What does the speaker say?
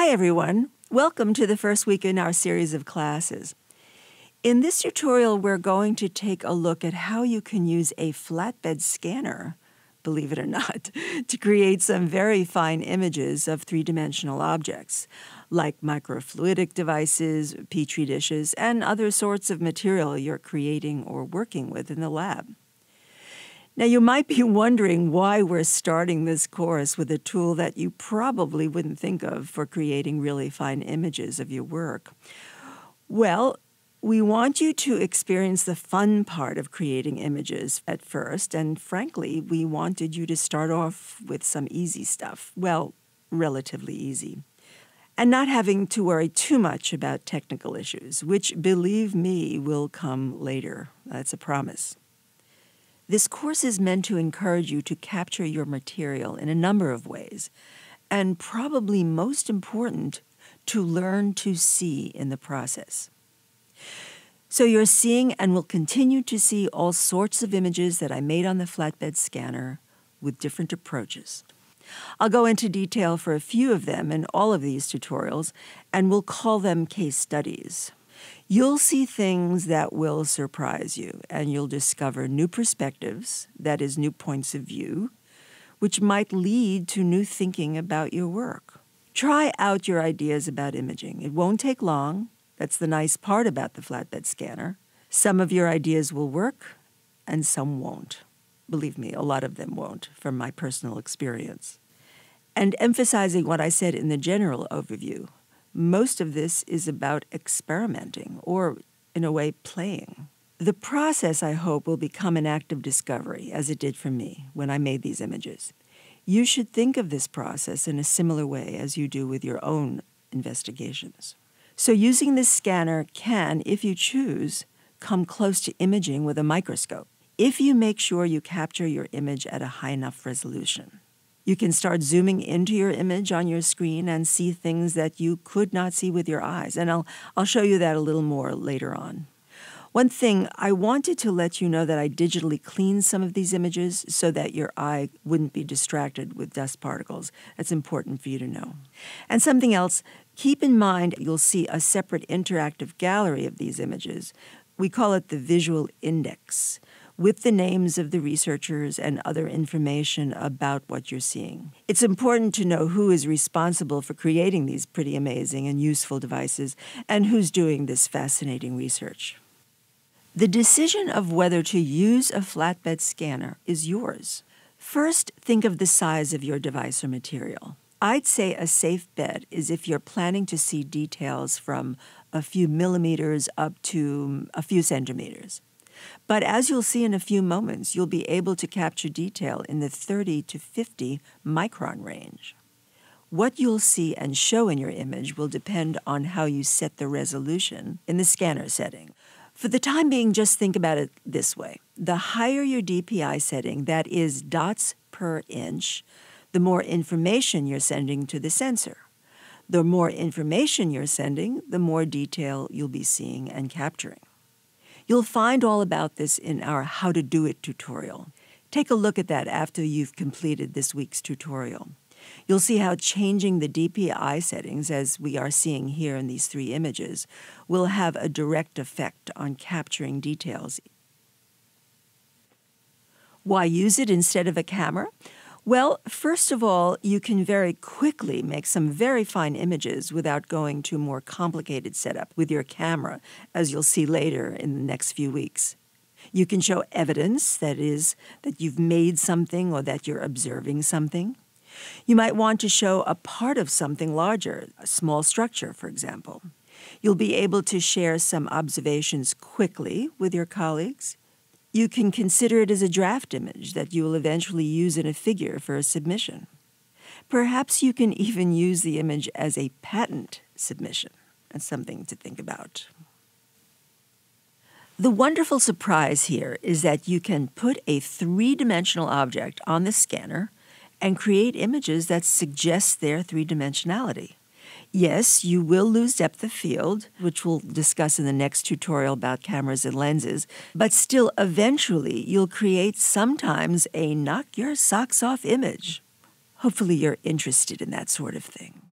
Hi, everyone. Welcome to the first week in our series of classes. In this tutorial, we're going to take a look at how you can use a flatbed scanner, believe it or not, to create some very fine images of three-dimensional objects, like microfluidic devices, petri dishes, and other sorts of material you're creating or working with in the lab. Now, you might be wondering why we're starting this course with a tool that you probably wouldn't think of for creating really fine images of your work. Well, we want you to experience the fun part of creating images at first, and frankly, we wanted you to start off with some easy stuff. Well, relatively easy. And not having to worry too much about technical issues, which, believe me, will come later. That's a promise. This course is meant to encourage you to capture your material in a number of ways, and probably most important, to learn to see in the process. So you're seeing and will continue to see all sorts of images that I made on the flatbed scanner with different approaches. I'll go into detail for a few of them in all of these tutorials, and we'll call them case studies. You'll see things that will surprise you, and you'll discover new perspectives, that is, new points of view, which might lead to new thinking about your work. Try out your ideas about imaging. It won't take long. That's the nice part about the flatbed scanner. Some of your ideas will work, and some won't. Believe me, a lot of them won't, from my personal experience. And emphasizing what I said in the general overview, most of this is about experimenting or, in a way, playing. The process, I hope, will become an act of discovery, as it did for me when I made these images. You should think of this process in a similar way as you do with your own investigations. So, using this scanner can, if you choose, come close to imaging with a microscope, if you make sure you capture your image at a high enough resolution. You can start zooming into your image on your screen and see things that you could not see with your eyes. And I'll, I'll show you that a little more later on. One thing, I wanted to let you know that I digitally cleaned some of these images so that your eye wouldn't be distracted with dust particles. That's important for you to know. And something else, keep in mind you'll see a separate interactive gallery of these images. We call it the visual index with the names of the researchers and other information about what you're seeing. It's important to know who is responsible for creating these pretty amazing and useful devices and who's doing this fascinating research. The decision of whether to use a flatbed scanner is yours. First, think of the size of your device or material. I'd say a safe bet is if you're planning to see details from a few millimeters up to a few centimeters. But as you'll see in a few moments, you'll be able to capture detail in the 30 to 50 micron range. What you'll see and show in your image will depend on how you set the resolution in the scanner setting. For the time being, just think about it this way. The higher your DPI setting, that is dots per inch, the more information you're sending to the sensor. The more information you're sending, the more detail you'll be seeing and capturing. You'll find all about this in our How to Do It tutorial. Take a look at that after you've completed this week's tutorial. You'll see how changing the DPI settings, as we are seeing here in these three images, will have a direct effect on capturing details. Why use it instead of a camera? Well, first of all, you can very quickly make some very fine images without going to a more complicated setup with your camera, as you'll see later in the next few weeks. You can show evidence, that is, that you've made something or that you're observing something. You might want to show a part of something larger, a small structure, for example. You'll be able to share some observations quickly with your colleagues. You can consider it as a draft image that you will eventually use in a figure for a submission. Perhaps you can even use the image as a patent submission. That's something to think about. The wonderful surprise here is that you can put a three dimensional object on the scanner and create images that suggest their three dimensionality. Yes, you will lose depth of field, which we'll discuss in the next tutorial about cameras and lenses, but still eventually you'll create sometimes a knock your socks off image. Hopefully you're interested in that sort of thing.